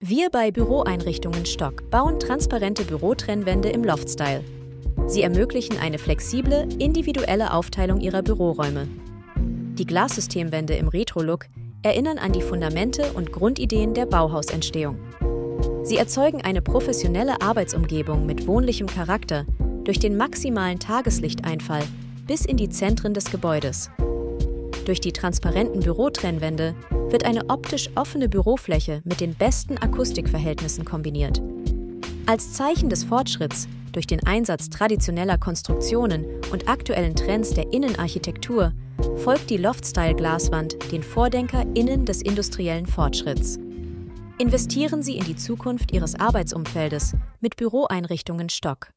Wir bei Büroeinrichtungen Stock bauen transparente Bürotrennwände im Loft-Style. Sie ermöglichen eine flexible, individuelle Aufteilung Ihrer Büroräume. Die Glassystemwände im Retro-Look erinnern an die Fundamente und Grundideen der Bauhausentstehung. Sie erzeugen eine professionelle Arbeitsumgebung mit wohnlichem Charakter durch den maximalen Tageslichteinfall bis in die Zentren des Gebäudes. Durch die transparenten Bürotrennwände wird eine optisch offene Bürofläche mit den besten Akustikverhältnissen kombiniert. Als Zeichen des Fortschritts durch den Einsatz traditioneller Konstruktionen und aktuellen Trends der Innenarchitektur folgt die Loft-Style-Glaswand den VordenkerInnen des industriellen Fortschritts. Investieren Sie in die Zukunft Ihres Arbeitsumfeldes mit Büroeinrichtungen Stock.